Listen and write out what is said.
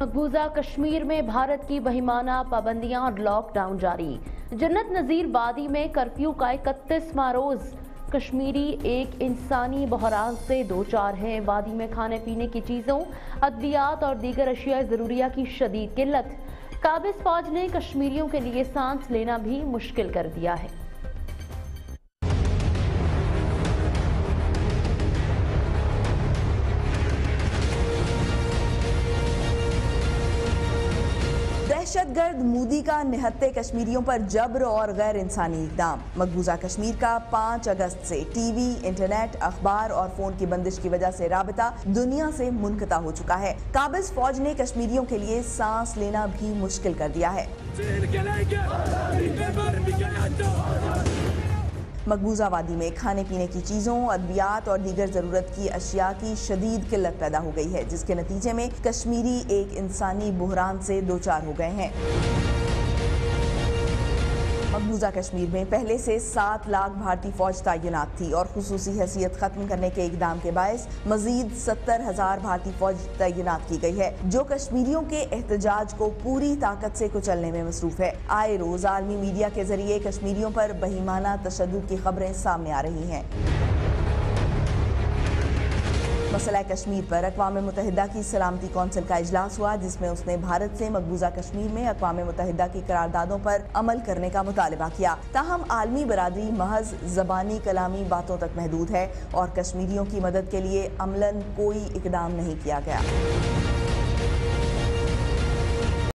مقبوضہ کشمیر میں بھارت کی بہیمانہ پابندیاں اور لاک ڈاؤن جاری۔ جنت نظیر وادی میں کرفیو کا اکتیس ماہ روز۔ کشمیری ایک انسانی بحران سے دو چار ہیں وادی میں کھانے پینے کی چیزوں، ادویات اور دیگر اشیاء ضروریہ کی شدید قلت۔ قابض فوج نے کشمیریوں کے لیے سانس لینا بھی مشکل کر دیا ہے۔ دہشت گرد مودی کا نہتے کشمیریوں پر جبر اور غیر انسانی اقدام۔ مقبوضہ کشمیر کا پانچ اگست سے ٹی وی، انٹرنیٹ، اخبار اور فون کی بندش کی وجہ سے رابطہ دنیا سے منقطع ہو چکا ہے۔ قابض فوج نے کشمیریوں کے لیے سانس لینا بھی مشکل کر دیا ہے۔ مقبوضہ وادی میں کھانے پینے کی چیزوں، ادویات اور دیگر ضرورت کی اشیاء کی شدید قلت پیدا ہو گئی ہے، جس کے نتیجے میں کشمیری ایک انسانی بحران سے دوچار ہو گئے ہیں۔ مقبوضہ کشمیر میں پہلے سے سات لاکھ بھارتی فوج تعینات تھی اور خصوصی حیثیت ختم کرنے کے اقدام کے باعث مزید ستر ہزار بھارتی فوج تعینات کی گئی ہے، جو کشمیریوں کے احتجاج کو پوری طاقت سے کچلنے میں مصروف ہے۔ آئے روز عالمی میڈیا کے ذریعے کشمیریوں پر بہیمانہ تشدد کی خبریں سامنے آ رہی ہیں۔ مسئلہ کشمیر پر۔ اقوام متحدہ کی سلامتی کونسل کا اجلاس ہوا، جس میں اس نے بھارت سے مقبوضہ کشمیر میں اقوام متحدہ کی قراردادوں پر عمل کرنے کا مطالبہ کیا۔ تاہم، عالمی برادری محض زبانی کلامی باتوں تک محدود ہے اور کشمیریوں کی مدد کے لیے عملاً کوئی اقدام نہیں کیا گیا۔